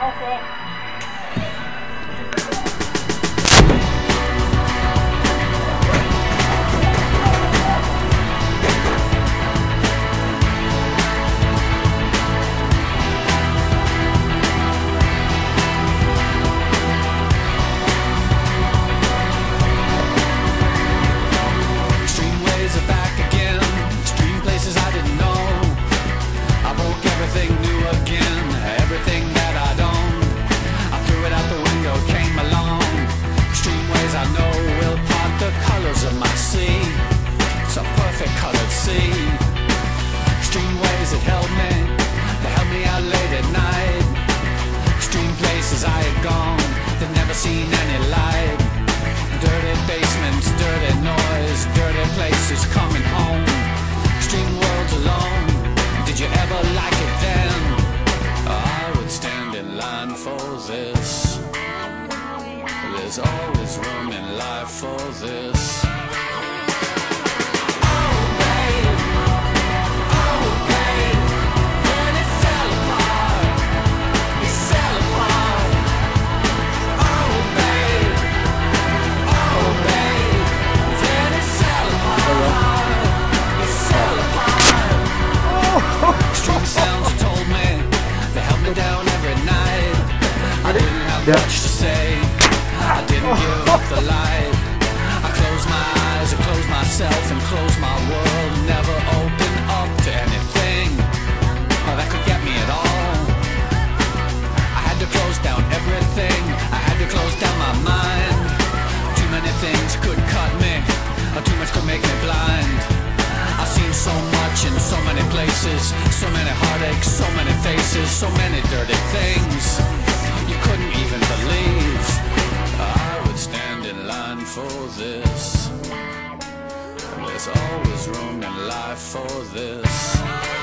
hace never seen any light. Dirty basements, dirty noise, dirty places coming home. Extreme worlds alone. Did you ever like it then? I would stand in line for this. There's always room in life for this. Close my world, never open up to anything uh, that could get me at all. I had to close down everything, I had to close down my mind. Too many things could cut me, too much could make me blind. I've seen so much in so many places, so many heartaches, so many faces, so many There's always room in life for this.